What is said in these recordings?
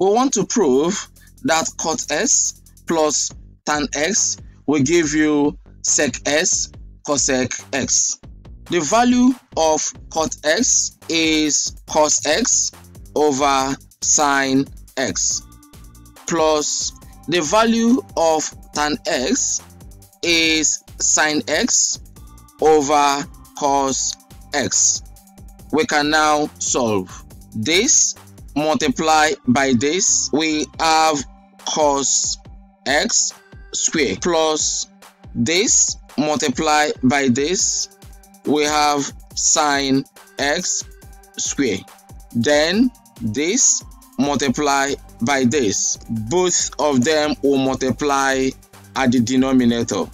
we want to prove that cot x plus tan x will give you sec x cosec x. The value of cot x is cos x over sine x plus the value of tan x is sine x over cos x. We can now solve this multiply by this we have cos x square plus this multiply by this we have sine x square then this multiply by this. Both of them will multiply at the denominator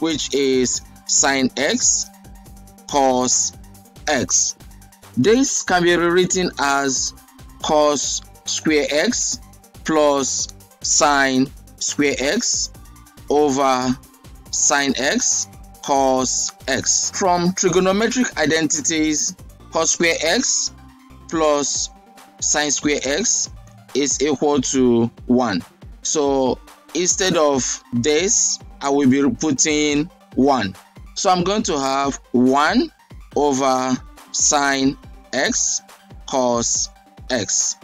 which is sine x cos x. This can be rewritten as cos square x plus sine square x over sine x cos x. From trigonometric identities, cos square x plus sine square x is equal to 1. So instead of this, I will be putting 1. So I'm going to have 1 over sine x cos x.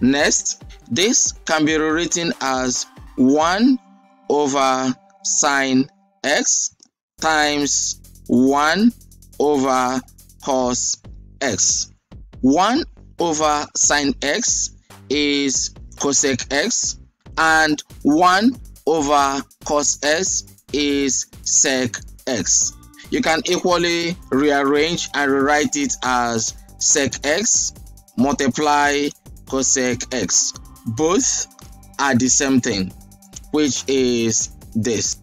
Next, this can be rewritten as 1 over sine x times 1 over cos x. 1 over sine x is cosec x and 1 over cos x is sec x. You can equally rearrange and rewrite it as sec x multiply cosec x. Both are the same thing, which is this.